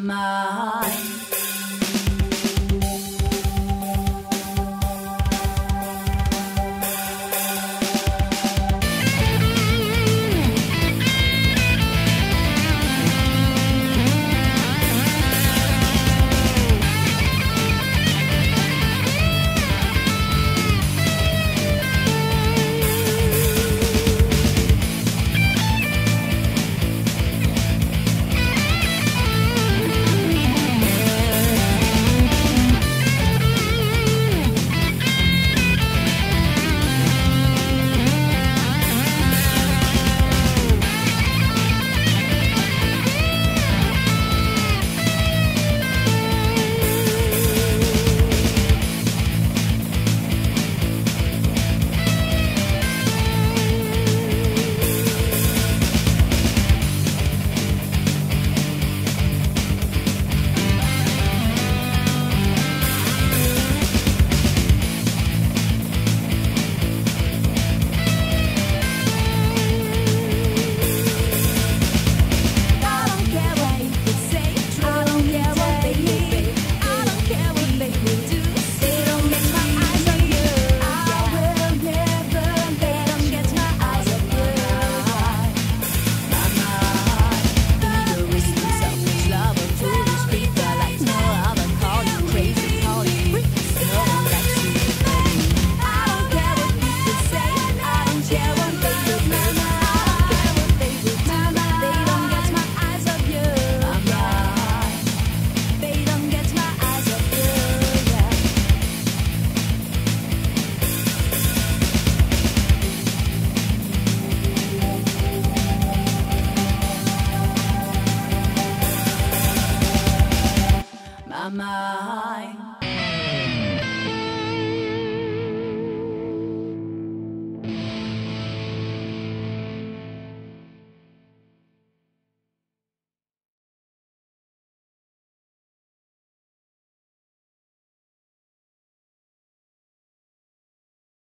my mind.